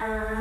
Uh,